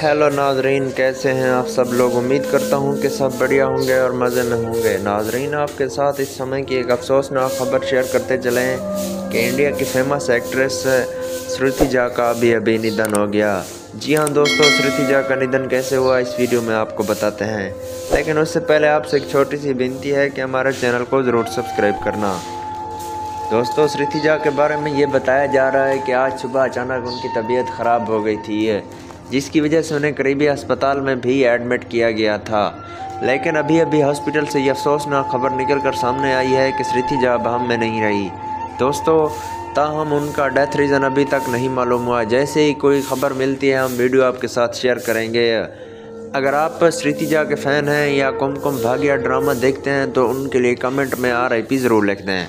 Hello नाजरीन, कैसे हैं आप सब लोग? उम्मीद करता हूँ कि सब बढ़िया होंगे और मज़े में होंगे। नाजरीन, आपके साथ इस समय की एक अफसोसनाक खबर शेयर करते चले कि इंडिया की फ़ेमस एक्ट्रेस श्रुति झा का अभी अभी निधन हो गया। जी हाँ दोस्तों, श्रुति झा का निधन कैसे हुआ, इस वीडियो में आपको बताते हैं। लेकिन उससे पहले आपसे एक छोटी सी विनती है कि हमारे चैनल को ज़रूर सब्सक्राइब करना। दोस्तों, श्रुति झा के बारे में ये बताया जा रहा है कि आज सुबह अचानक उनकी तबीयत ख़राब हो गई थी। जिसकी वजह से उन्हें करीबी अस्पताल में भी एडमिट किया गया था। लेकिन अभी अभी हॉस्पिटल से यह अफसोसनाक खबर निकल कर सामने आई है कि स्मृति जब हम में नहीं रही। दोस्तों, ताहम उनका डेथ रीज़न अभी तक नहीं मालूम हुआ। जैसे ही कोई खबर मिलती है, हम वीडियो आपके साथ शेयर करेंगे। अगर आप श्रीतिजा के फ़ैन हैं या कुमकुम भाग्या ड्रामा देखते हैं तो उनके लिए कमेंट में आर आई पी ज़रूर लिख दें।